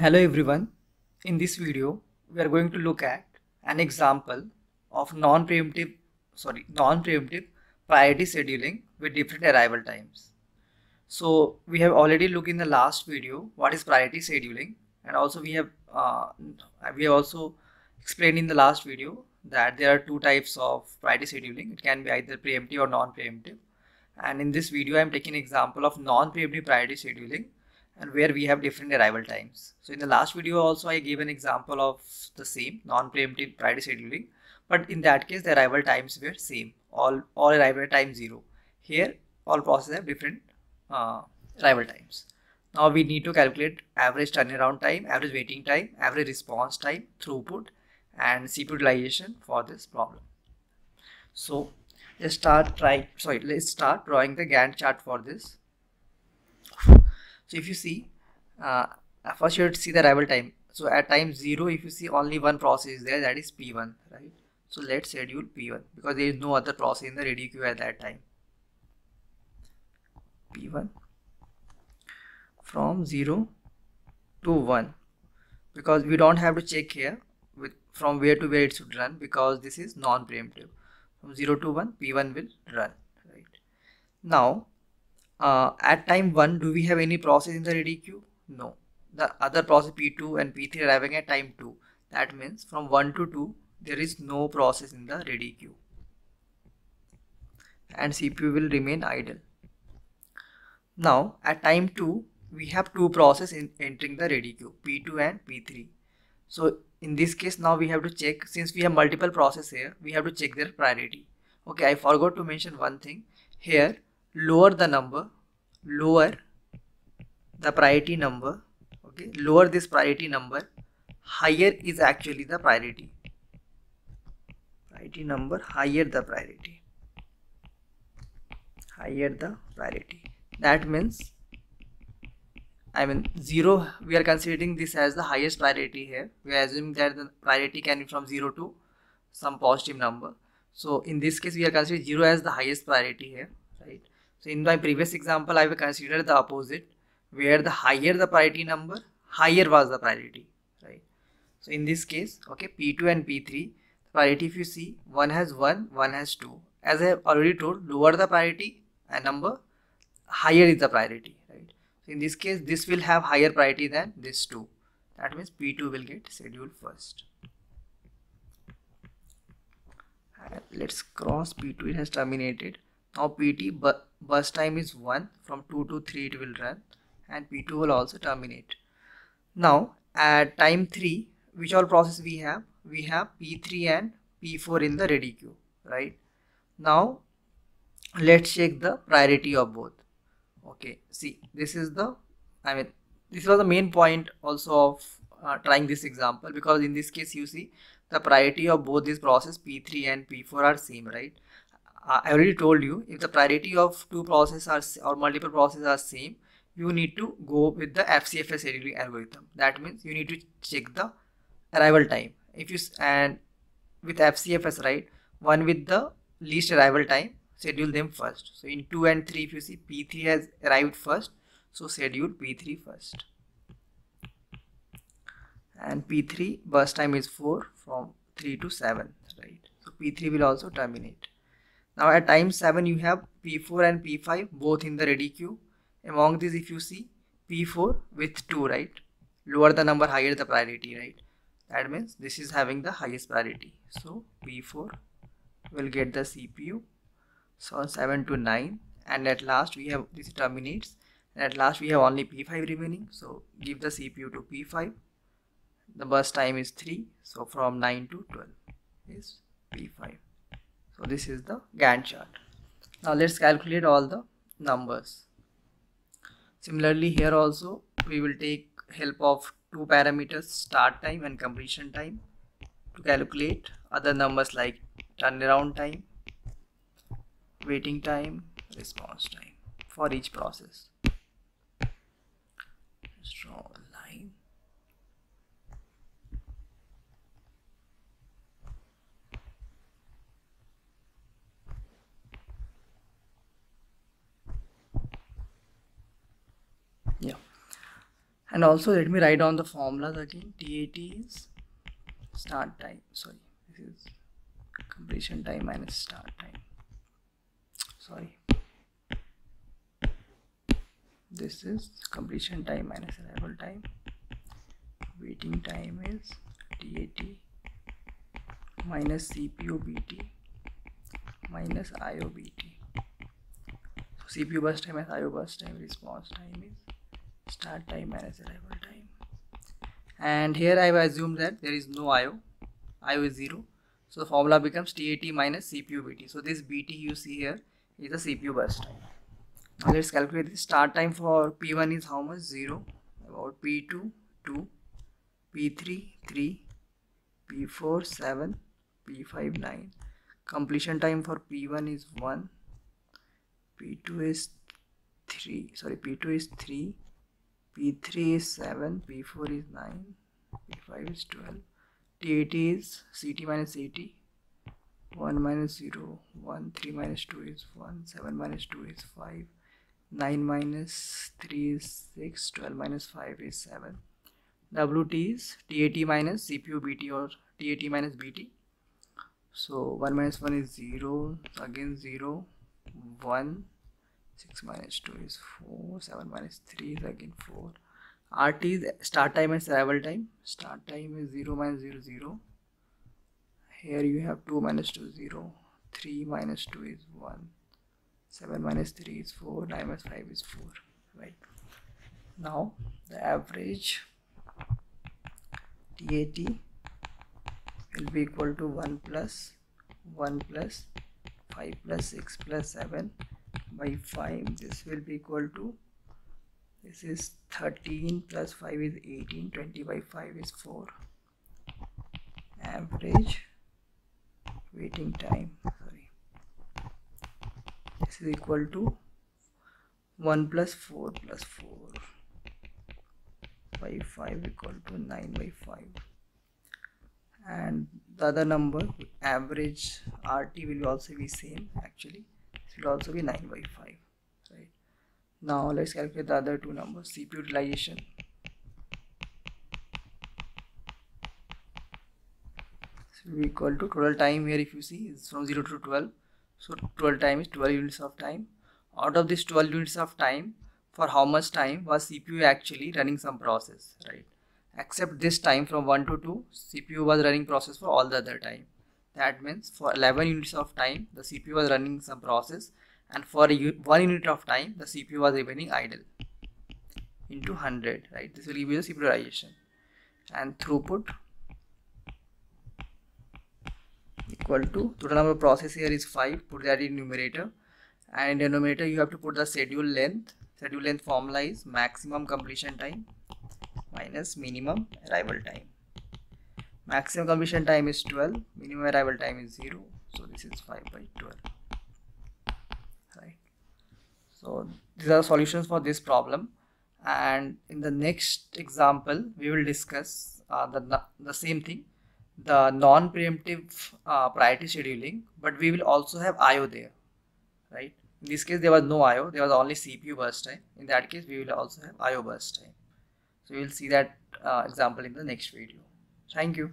Hello everyone. In this video, we are going to look at an example of non-preemptive, sorry, non-preemptive priority scheduling with different arrival times. So we have already looked in the last video what is priority scheduling, and also we have uh, we have also explained in the last video that there are two types of priority scheduling. It can be either preemptive or non-preemptive. And in this video, I am taking example of non-preemptive priority scheduling and where we have different arrival times. So in the last video also I gave an example of the same non-preemptive priority scheduling but in that case the arrival times were same all all arrival time zero. Here all processes have different uh, arrival times. Now we need to calculate average turnaround time, average waiting time, average response time, throughput and CPU utilization for this problem. So let's start try sorry let's start drawing the Gantt chart for this so if you see uh, first you have to see the arrival time. So at time 0 if you see only one process is there that is p1 right? So let's schedule p1 because there is no other process in the ready queue at that time. P1 from 0 to 1 because we don't have to check here with from where to where it should run because this is non-preemptive. From 0 to 1 p1 will run right? Now uh, at time 1 do we have any process in the ready queue? No. The other process p2 and p3 arriving at time 2 that means from 1 to 2 there is no process in the ready queue. And cpu will remain idle. Now at time 2 we have two processes in entering the ready queue p2 and p3 so in this case now we have to check since we have multiple process here we have to check their priority. Okay i forgot to mention one thing. Here lower the number lower the priority number okay lower this priority number higher is actually the priority. Priority number higher the priority. Higher the priority. That means I mean 0 we are considering this as the highest priority here. We are assuming that the priority can be from 0 to some positive number. So in this case we are considering 0 as the highest priority here so in my previous example, I will consider the opposite where the higher the priority number, higher was the priority, right? So in this case, okay, P2 and P3, priority if you see, one has 1, one has 2. As I have already told, lower the priority and number, higher is the priority, right? So in this case, this will have higher priority than this 2. That means P2 will get scheduled first. Let's cross P2, it has terminated. Now PT but burst time is 1 from 2 to 3 it will run. And p2 will also terminate. Now at time 3 which all process we have? We have p3 and p4 in the ready queue right? Now let's check the priority of both. Okay see this is the i mean this was the main point also of uh, trying this example. Because in this case you see the priority of both these process p3 and p4 are same right uh, I already told you if the priority of two processes are or multiple processes are same you need to go with the FCFS scheduling algorithm. That means you need to check the arrival time. If you and with FCFS right one with the least arrival time schedule them first. So in 2 and 3 if you see P3 has arrived first so schedule P3 first. And P3 burst time is 4 from 3 to 7 right? So P3 will also terminate now at time 7 you have P4 and P5 both in the ready queue. Among these if you see P4 with 2 right. Lower the number higher the priority right. That means this is having the highest priority. So P4 will get the CPU. So 7 to 9 and at last we have this terminates and at last we have only P5 remaining. So give the CPU to P5. The burst time is 3. So from 9 to 12 is P5 so this is the Gantt chart. Now let's calculate all the numbers. Similarly here also we will take help of two parameters start time and completion time to calculate other numbers like turnaround time waiting time response time for each process. Draw and also let me write down the formulas again. TAT is start time. Sorry. This is completion time minus start time. Sorry. This is completion time minus arrival time. Waiting time is TAT minus CPU BT minus IO BT so CPU burst time minus IO burst time response time is start time minus arrival time. And here I have assumed that there is no IO IO is 0 so the formula becomes TAT minus CPU BT so this BT you see here is the CPU burst time. Now let's calculate the start time for P1 is how much? 0 about P2 2 P3 3 P4 7 P5 9 completion time for P1 is 1 P2 is 3 sorry P2 is 3 P3 is 7 P4 is 9 P5 is 12 TAT is CT minus AT 1 minus 0 1 3 minus 2 is 1 7 minus 2 is 5 9 minus 3 is 6 12 minus 5 is 7 wt is tat minus cpu bt or tat minus bt so 1 minus 1 is 0 again 0 1 6 minus 2 is 4 7 minus 3 is again 4 rt is start time and arrival time. Start time is 0 minus 0 0 here you have 2 minus 2 0 3 minus 2 is 1 7 minus 3 is 4 9 minus 5 is 4 right. Now the average TAT will be equal to 1 plus 1 plus 5 plus 6 plus 7 by 5 this will be equal to this is 13 plus 5 is 18 20 by 5 is 4 average waiting time sorry. this is equal to 1 plus 4 plus 4 by 5 equal to 9 by 5 and the other number average RT will also be same actually it will also be 9 by 5 right? Now let's calculate the other two numbers CPU utilization. This will be equal to total time here if you see is from 0 to 12 so 12 time is 12 units of time. Out of this 12 units of time for how much time was CPU actually running some process right? Except this time from 1 to 2 CPU was running process for all the other time that means for 11 units of time the CPU was running some process and for one unit of time the CPU was remaining idle. Into 100 right? This will give you the CPU utilization and throughput equal to total number of process here is 5 put that in numerator. And in denominator you have to put the schedule length schedule length formula is maximum completion time minus minimum arrival time maximum completion time is 12 minimum arrival time is 0 so this is 5 by 12 right. So these are the solutions for this problem. And in the next example we will discuss uh, the, the same thing. The non-preemptive uh, priority scheduling but we will also have IO there. Right. In this case there was no IO there was only CPU burst time. In that case we will also have IO burst time. So we will see that uh, example in the next video. Thank you